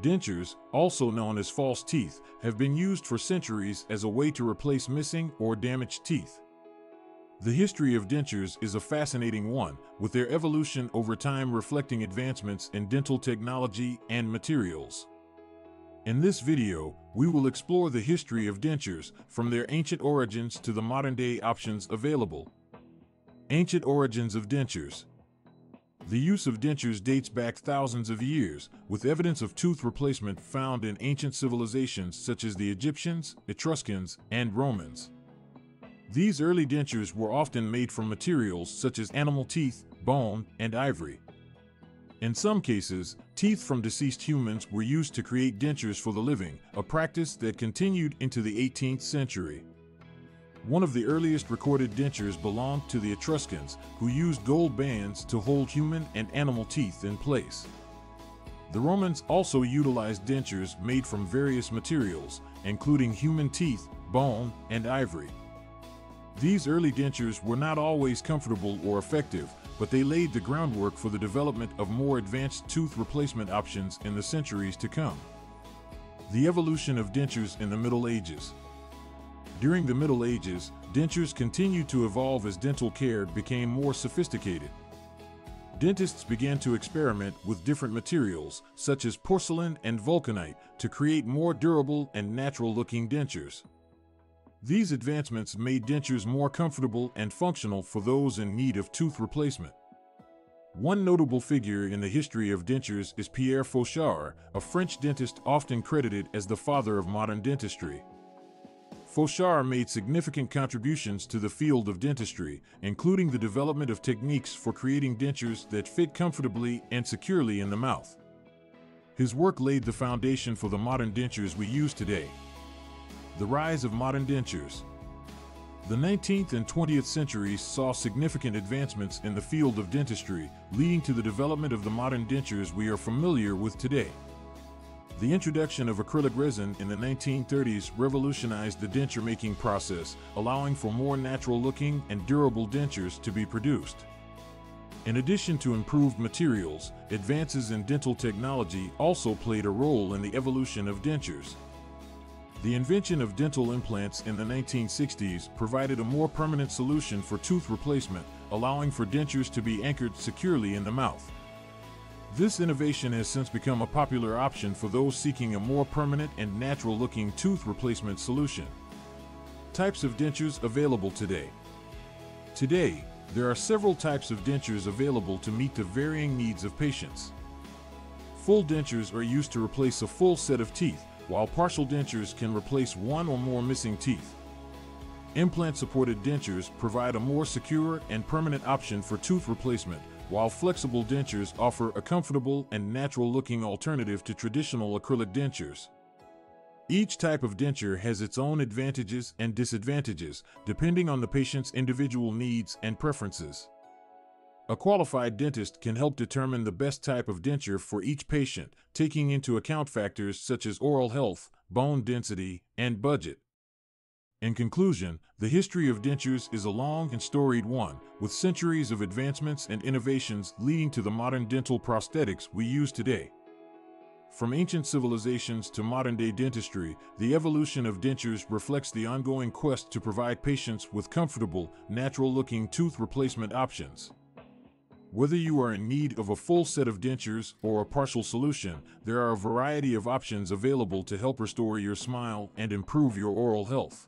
Dentures, also known as false teeth, have been used for centuries as a way to replace missing or damaged teeth. The history of dentures is a fascinating one, with their evolution over time reflecting advancements in dental technology and materials. In this video, we will explore the history of dentures, from their ancient origins to the modern-day options available. Ancient origins of dentures. The use of dentures dates back thousands of years, with evidence of tooth replacement found in ancient civilizations such as the Egyptians, Etruscans, and Romans. These early dentures were often made from materials such as animal teeth, bone, and ivory. In some cases, teeth from deceased humans were used to create dentures for the living, a practice that continued into the 18th century. One of the earliest recorded dentures belonged to the Etruscans, who used gold bands to hold human and animal teeth in place. The Romans also utilized dentures made from various materials, including human teeth, bone, and ivory. These early dentures were not always comfortable or effective, but they laid the groundwork for the development of more advanced tooth replacement options in the centuries to come. The evolution of dentures in the Middle Ages. During the Middle Ages, dentures continued to evolve as dental care became more sophisticated. Dentists began to experiment with different materials, such as porcelain and vulcanite, to create more durable and natural-looking dentures. These advancements made dentures more comfortable and functional for those in need of tooth replacement. One notable figure in the history of dentures is Pierre Fauchard, a French dentist often credited as the father of modern dentistry. Fauchard made significant contributions to the field of dentistry, including the development of techniques for creating dentures that fit comfortably and securely in the mouth. His work laid the foundation for the modern dentures we use today. The rise of modern dentures. The 19th and 20th centuries saw significant advancements in the field of dentistry, leading to the development of the modern dentures we are familiar with today. The introduction of acrylic resin in the 1930s revolutionized the denture making process, allowing for more natural looking and durable dentures to be produced. In addition to improved materials, advances in dental technology also played a role in the evolution of dentures. The invention of dental implants in the 1960s provided a more permanent solution for tooth replacement, allowing for dentures to be anchored securely in the mouth. This innovation has since become a popular option for those seeking a more permanent and natural-looking tooth replacement solution. Types of dentures available today. Today, there are several types of dentures available to meet the varying needs of patients. Full dentures are used to replace a full set of teeth, while partial dentures can replace one or more missing teeth. Implant-supported dentures provide a more secure and permanent option for tooth replacement, while flexible dentures offer a comfortable and natural-looking alternative to traditional acrylic dentures. Each type of denture has its own advantages and disadvantages, depending on the patient's individual needs and preferences. A qualified dentist can help determine the best type of denture for each patient, taking into account factors such as oral health, bone density, and budget. In conclusion, the history of dentures is a long and storied one, with centuries of advancements and innovations leading to the modern dental prosthetics we use today. From ancient civilizations to modern-day dentistry, the evolution of dentures reflects the ongoing quest to provide patients with comfortable, natural-looking tooth replacement options. Whether you are in need of a full set of dentures or a partial solution, there are a variety of options available to help restore your smile and improve your oral health.